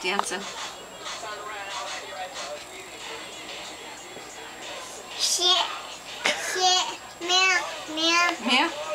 Dancing. Shit. Shit. Meow. Meow. Meow.